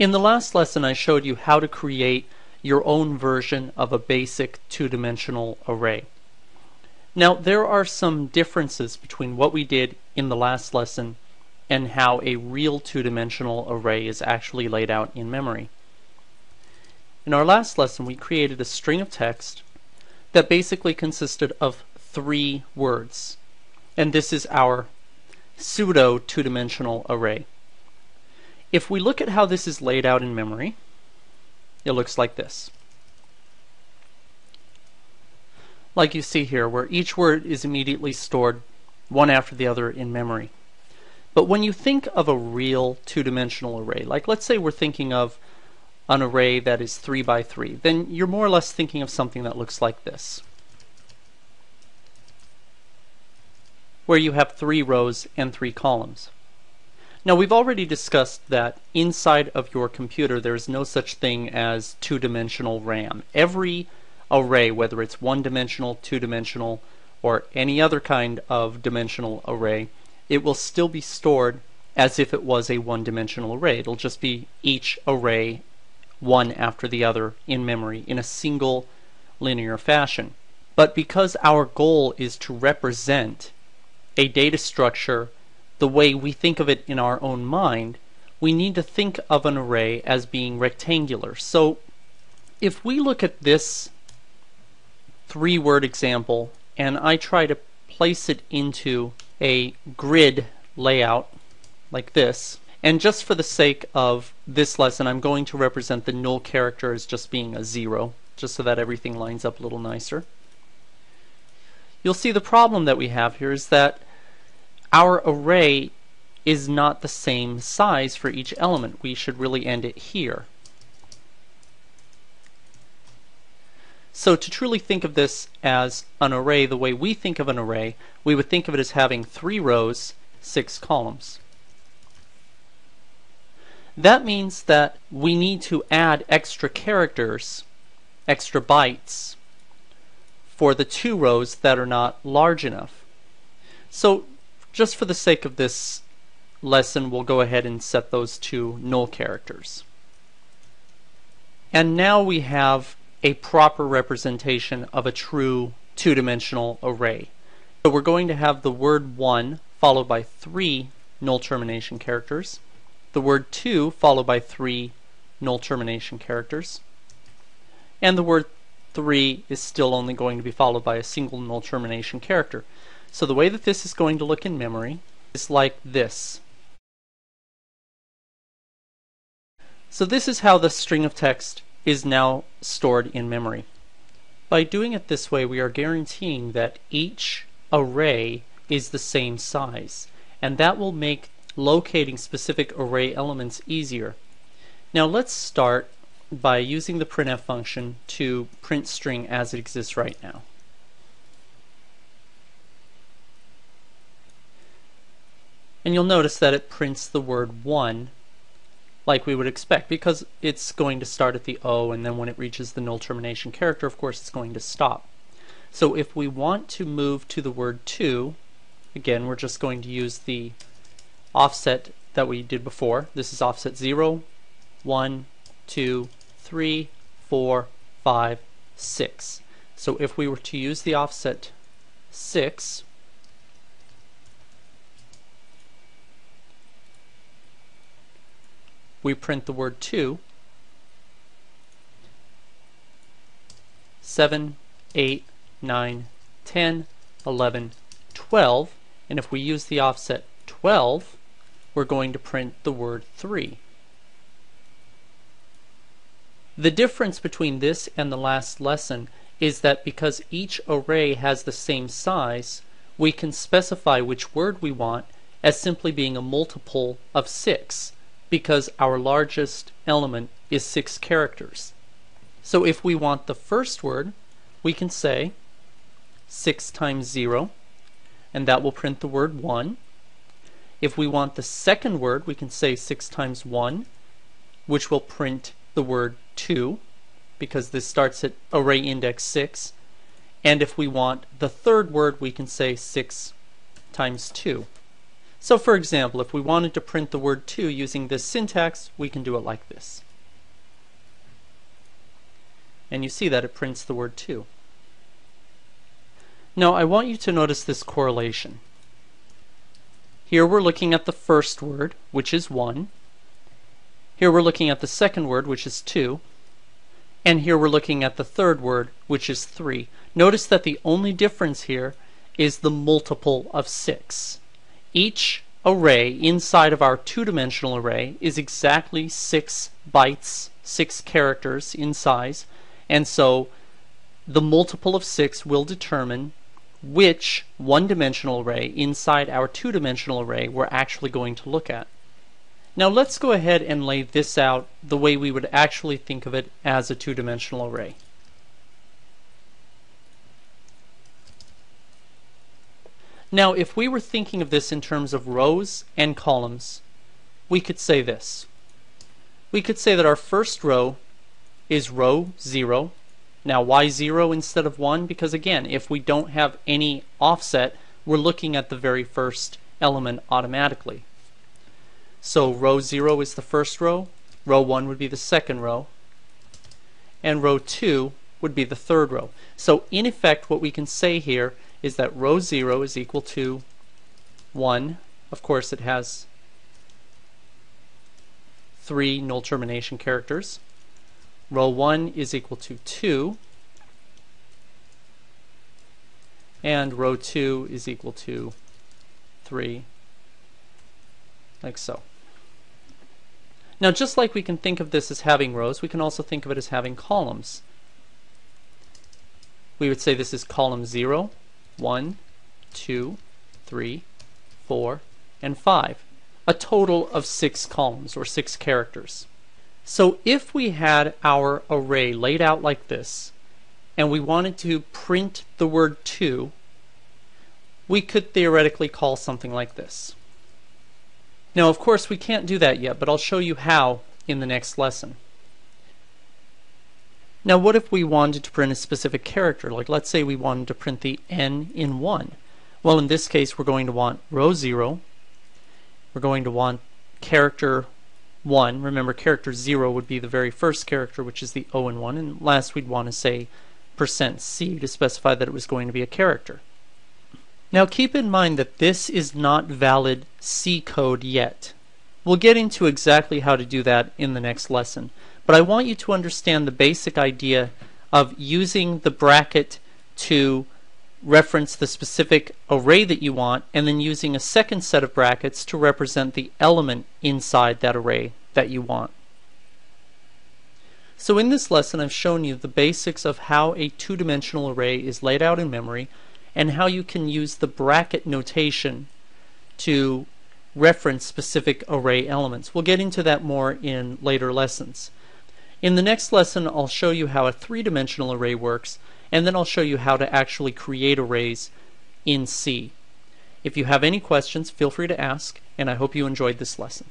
In the last lesson I showed you how to create your own version of a basic two-dimensional array. Now there are some differences between what we did in the last lesson and how a real two-dimensional array is actually laid out in memory. In our last lesson we created a string of text that basically consisted of three words and this is our pseudo two-dimensional array. If we look at how this is laid out in memory, it looks like this. Like you see here, where each word is immediately stored one after the other in memory. But when you think of a real two-dimensional array, like let's say we're thinking of an array that is 3 by 3, then you're more or less thinking of something that looks like this. Where you have three rows and three columns. Now we've already discussed that inside of your computer there is no such thing as two-dimensional RAM. Every array, whether it's one-dimensional, two-dimensional, or any other kind of dimensional array, it will still be stored as if it was a one-dimensional array. It'll just be each array one after the other in memory in a single linear fashion. But because our goal is to represent a data structure the way we think of it in our own mind, we need to think of an array as being rectangular. So if we look at this three word example and I try to place it into a grid layout like this, and just for the sake of this lesson, I'm going to represent the null character as just being a zero, just so that everything lines up a little nicer. You'll see the problem that we have here is that our array is not the same size for each element. We should really end it here. So to truly think of this as an array the way we think of an array, we would think of it as having three rows, six columns. That means that we need to add extra characters, extra bytes, for the two rows that are not large enough. So just for the sake of this lesson, we'll go ahead and set those to null characters. And now we have a proper representation of a true two-dimensional array. So we're going to have the word 1 followed by 3 null termination characters, the word 2 followed by 3 null termination characters, and the word 3 is still only going to be followed by a single null termination character. So the way that this is going to look in memory is like this. So this is how the string of text is now stored in memory. By doing it this way, we are guaranteeing that each array is the same size, and that will make locating specific array elements easier. Now let's start by using the printf function to print string as it exists right now. And you'll notice that it prints the word 1 like we would expect because it's going to start at the O and then when it reaches the null termination character of course it's going to stop. So if we want to move to the word 2 again we're just going to use the offset that we did before. This is offset 0, 1, 2, 3, 4, 5, 6. So if we were to use the offset 6 we print the word 2, 7, 8, 9, 10, 11, 12, and if we use the offset 12, we're going to print the word 3. The difference between this and the last lesson is that because each array has the same size, we can specify which word we want as simply being a multiple of 6 because our largest element is six characters. So if we want the first word, we can say 6 times 0, and that will print the word 1. If we want the second word, we can say 6 times 1, which will print the word 2, because this starts at array index 6. And if we want the third word, we can say 6 times 2. So for example, if we wanted to print the word 2 using this syntax, we can do it like this. And you see that it prints the word 2. Now I want you to notice this correlation. Here we're looking at the first word, which is 1. Here we're looking at the second word, which is 2. And here we're looking at the third word, which is 3. Notice that the only difference here is the multiple of 6. Each array inside of our two-dimensional array is exactly 6 bytes, 6 characters in size, and so the multiple of 6 will determine which one-dimensional array inside our two-dimensional array we're actually going to look at. Now let's go ahead and lay this out the way we would actually think of it as a two-dimensional array. Now if we were thinking of this in terms of rows and columns, we could say this. We could say that our first row is row 0. Now why 0 instead of 1? Because again, if we don't have any offset, we're looking at the very first element automatically. So row 0 is the first row, row 1 would be the second row, and row 2 would be the third row. So in effect what we can say here is that row 0 is equal to 1. Of course it has three null termination characters. Row 1 is equal to 2. And row 2 is equal to 3, like so. Now just like we can think of this as having rows, we can also think of it as having columns. We would say this is column 0, 1, 2, 3, 4, and 5. A total of 6 columns, or 6 characters. So if we had our array laid out like this, and we wanted to print the word 2, we could theoretically call something like this. Now, of course, we can't do that yet, but I'll show you how in the next lesson. Now, what if we wanted to print a specific character? Like, let's say we wanted to print the n in 1. Well, in this case, we're going to want row 0. We're going to want character 1. Remember, character 0 would be the very first character, which is the O in 1. And last, we'd want to say percent %c to specify that it was going to be a character. Now keep in mind that this is not valid C code yet. We'll get into exactly how to do that in the next lesson, but I want you to understand the basic idea of using the bracket to reference the specific array that you want and then using a second set of brackets to represent the element inside that array that you want. So in this lesson I've shown you the basics of how a two-dimensional array is laid out in memory and how you can use the bracket notation to reference specific array elements. We'll get into that more in later lessons. In the next lesson, I'll show you how a three-dimensional array works, and then I'll show you how to actually create arrays in C. If you have any questions, feel free to ask, and I hope you enjoyed this lesson.